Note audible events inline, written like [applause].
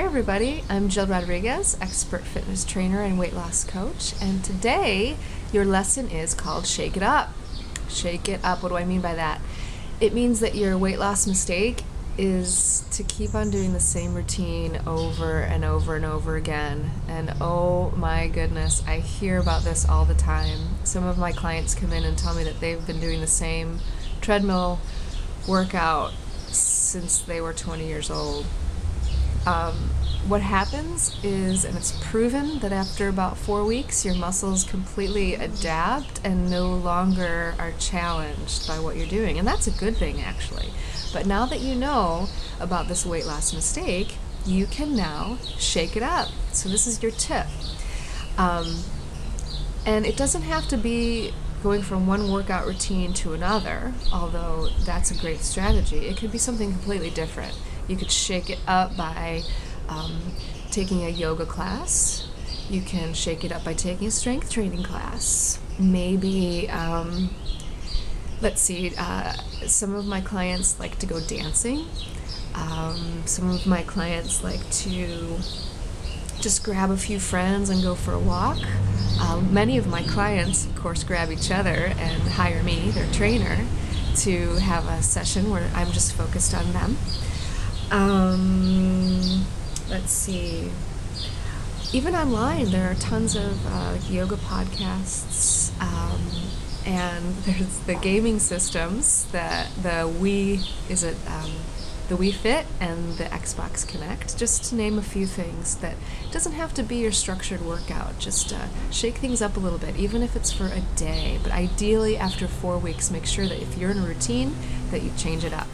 everybody. I'm Jill Rodriguez, expert fitness trainer and weight loss coach, and today your lesson is called Shake It Up. Shake It Up. What do I mean by that? It means that your weight loss mistake is to keep on doing the same routine over and over and over again. And oh my goodness, I hear about this all the time. Some of my clients come in and tell me that they've been doing the same treadmill workout since they were 20 years old. Um, what happens is, and it's proven that after about four weeks, your muscles completely adapt and no longer are challenged by what you're doing. And that's a good thing, actually. But now that you know about this weight loss mistake, you can now shake it up. So, this is your tip. Um, and it doesn't have to be going from one workout routine to another, although that's a great strategy. It could be something completely different. You could shake it up by um, taking a yoga class. You can shake it up by taking a strength training class. Maybe, um, let's see, uh, some of my clients like to go dancing. Um, some of my clients like to just grab a few friends and go for a walk. Uh, many of my clients, of course, grab each other and hire me, their trainer, to have a session where I'm just focused on them. Um, let's see. Even online, there are tons of uh, yoga podcasts, um, and [laughs] there's the gaming systems. That the Wii is it um, the Wii Fit and the Xbox Kinect, just to name a few things that doesn't have to be your structured workout. Just uh, shake things up a little bit, even if it's for a day. But ideally, after four weeks, make sure that if you're in a routine, that you change it up.